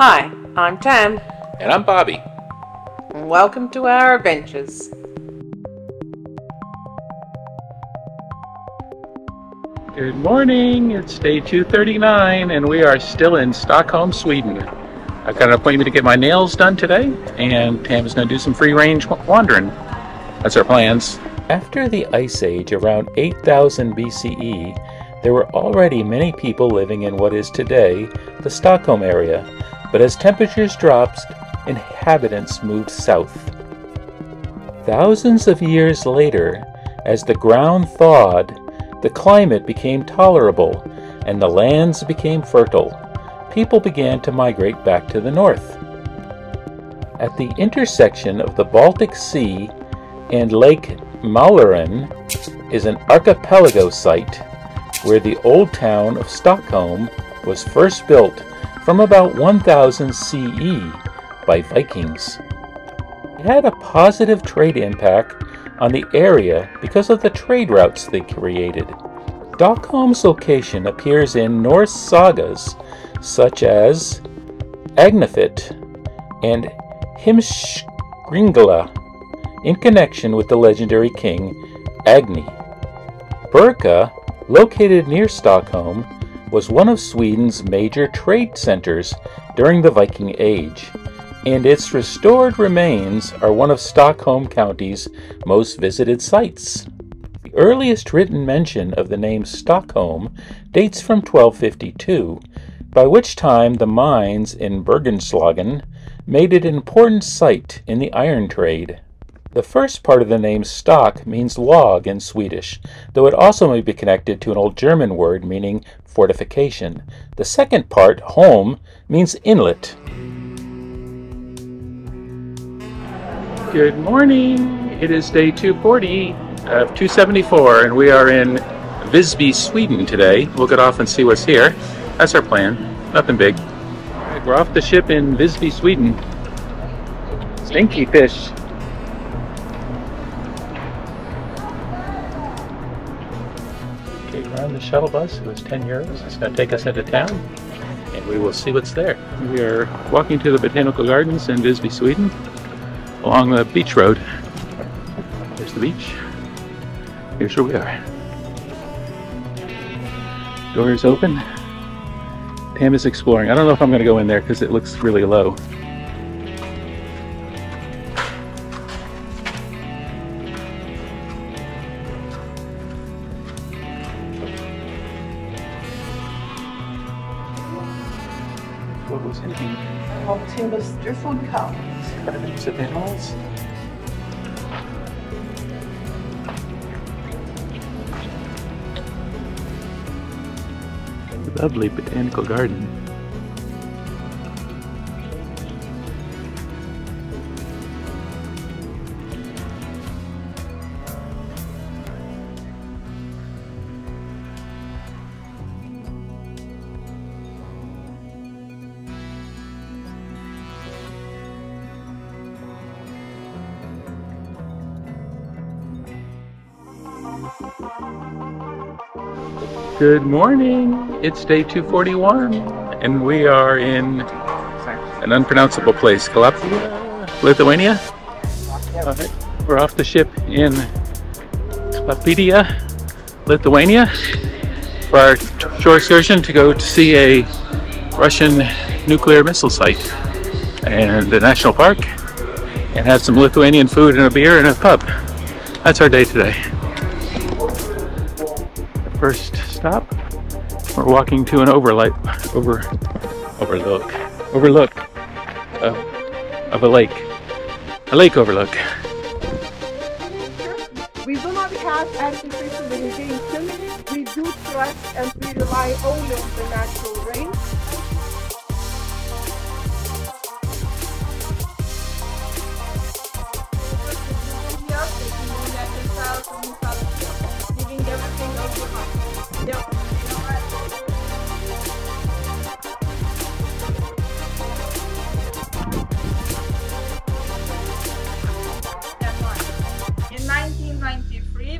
Hi, I'm Tam. And I'm Bobbi. And welcome to our adventures. Good morning. It's day 239 and we are still in Stockholm, Sweden. I've got an appointment to get my nails done today and Tam is going to do some free range wandering. That's our plans. After the Ice Age around 8000 BCE, there were already many people living in what is today the Stockholm area, but as temperatures dropped, inhabitants moved south. Thousands of years later, as the ground thawed, the climate became tolerable and the lands became fertile. People began to migrate back to the north. At the intersection of the Baltic Sea and Lake Mälaren is an archipelago site where the old town of Stockholm was first built from about 1000 CE by Vikings. It had a positive trade impact on the area because of the trade routes they created. Stockholm's location appears in Norse sagas such as Agnefit and Heimskringla in connection with the legendary king Agni. Birka, located near Stockholm, was one of Sweden's major trade centers during the Viking Age, and its restored remains are one of Stockholm County's most visited sites. The earliest written mention of the name Stockholm dates from 1252, by which time the mines in Bergslagen made it an important site in the iron trade. The first part of the name stock means log in Swedish, though it also may be connected to an old German word meaning fortification. The second part, holm, means inlet. Good morning. It is day 240 of 274 and we are in Visby, Sweden today. We'll get off and see what's here. That's our plan. Nothing big. Right, we're off the ship in Visby, Sweden. Stinky fish. The shuttle bus. It was 10 euros. It's going to take us into town and we will see what's there. We are walking to the botanical gardens in Visby, Sweden along the beach road. There's the beach. Here's where we are. Door is open. Tam is exploring. I don't know if I'm going to go in there because it looks really low. In here? Optimistic food count. Gardens of animals. Lovely botanical garden. Good morning. It's day 241 and we are in an unpronounceable place, Klaipėda, Lithuania. Alright, We're off the ship in Klaipėda, Lithuania for our short excursion to go to see a Russian nuclear missile site and a national park and have some Lithuanian food and a beer in a pub. That's our day today. First stop, we're walking to an overlight, over, overlook, overlook of, of a lake, a lake overlook. We do not have artificial irrigation. We do trust and we rely only on the natural rain.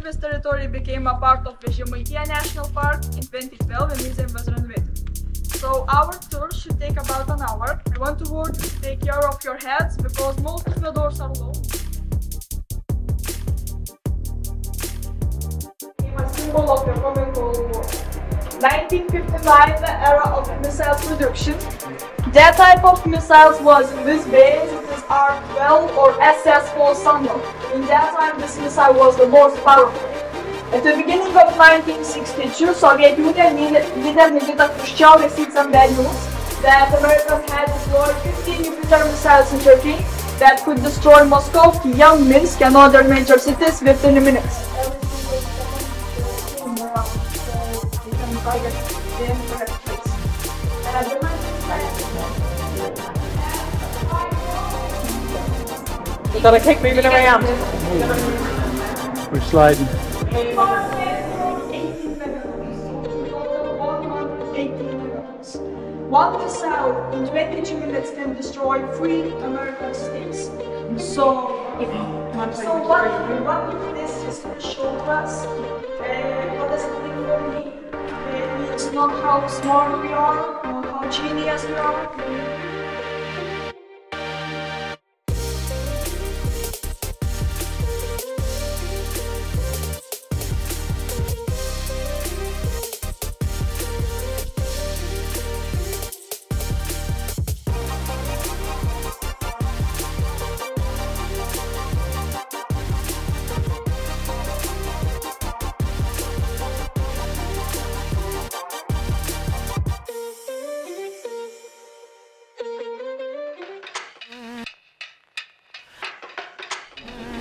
1993, this territory became a part of the Žemaitija National Park. In 2012, the museum was renovated. So our tour should take about an hour. I want to warn you to take care of your heads because most of the doors are low. A symbol of the Common Cold War. 1959, the era of missile production. That type of missiles was this base, R-12 or SS-4 Sandal. In that time, this missile was the most powerful. At the beginning of 1962, Soviet Union leader Nikita Khrushchev received some bad news that Americans had deployed 15 nuclear missiles in Turkey that could destroy Moscow, Kiev, Minsk, and other major cities within minutes. You gotta keep moving around. We're sliding. One missile in 22 minutes can destroy three American states. So, so what, what if this is show us? Uh, what does it mean for me? Uh, it's not how smart we are, or how genius we are.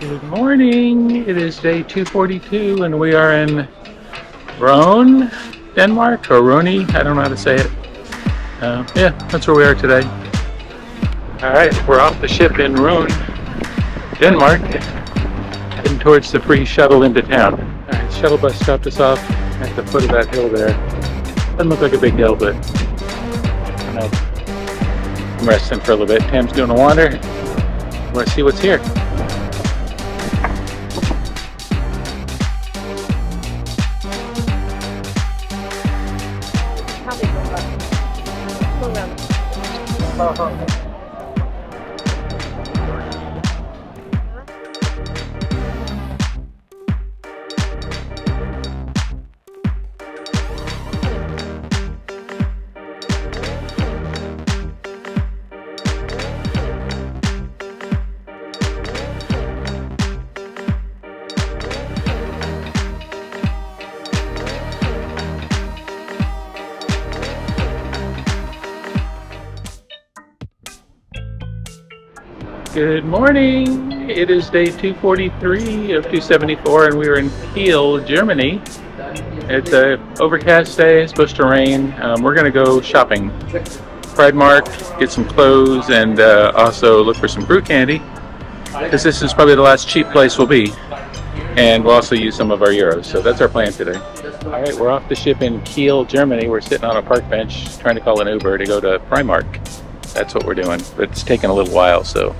Good morning. It is day 242 and we are in Rønne, Denmark, or Roni. I don't know how to say it. Uh, yeah, that's where we are today. All right, we're off the ship in Rønne, Denmark, heading towards the free shuttle into town. All right, shuttle bus stopped us off at the foot of that hill there. Doesn't look like a big hill, but I am resting for a little bit. Tam's doing a wander. To see what's here. 这个吧，送的，好好。Good morning. It is day 243 of 274, and we are in Kiel, Germany. It's a overcast day. It's supposed to rain. Um, we're going to go shopping. Primark, get some clothes, and uh, also look for some fruit candy, because this is probably the last cheap place we'll be. And we'll also use some of our euros. So that's our plan today. All right, we're off the ship in Kiel, Germany. We're sitting on a park bench trying to call an Uber to go to Primark. That's what we're doing. But it's taking a little while, so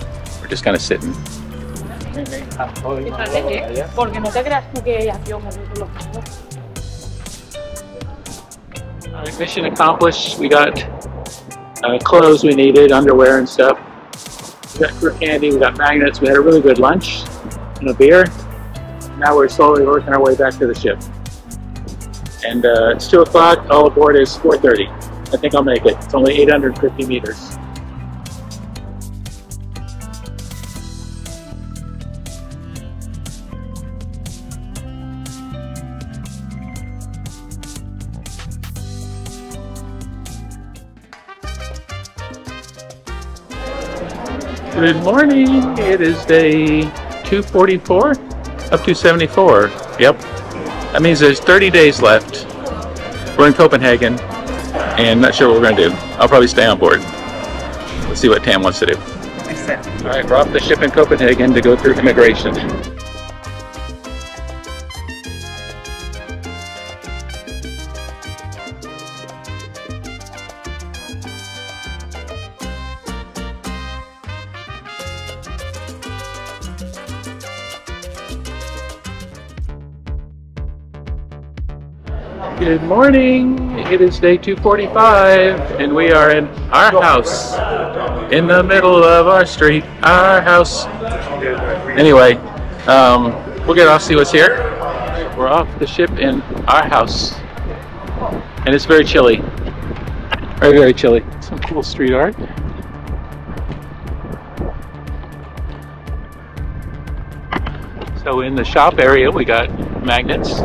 we're just kind of sitting. Porque no te creas tú que avión lo All right, mission accomplished. We got uh, clothes we needed, underwear and stuff. We got fruit candy, we got magnets. We had a really good lunch and a beer. Now we're slowly working our way back to the ship. And uh, it's 2 o'clock. All aboard is 4.30. I think I'll make it. It's only 850 meters. Good morning. It is day 244 up to 74. Yep. That means there's 30 days left. We're in Copenhagen and not sure what we're going to do. I'll probably stay on board. Let's see what Tam wants to do. All right, we're off the ship in Copenhagen to go through immigration. Good morning. It is day 245 and we are in our house in the middle of our street. Our house. Anyway, um, we're gonna off see what's here. We're off the ship in Aarhus. And it's very chilly. Very, very chilly. Some cool street art. So in the shop area, we got magnets.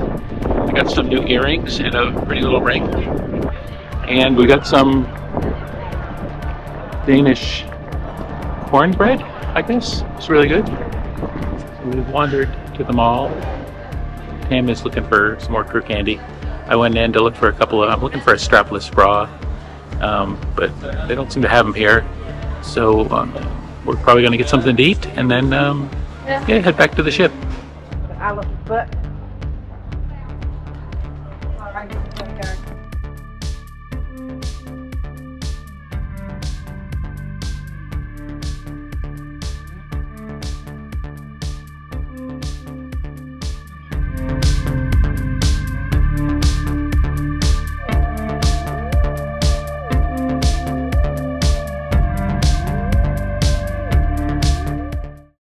We got some new earrings and a pretty little ring. And we got some Danish cornbread, I guess. It's really good. So we've wandered to the mall. Tam is looking for some more crew candy. I went in to look for a couple of, I'm looking for a strapless bra, um, but they don't seem to have them here. So um, we're probably going to get something to eat and then um, Yeah. yeah, head back to the ship. I look, but.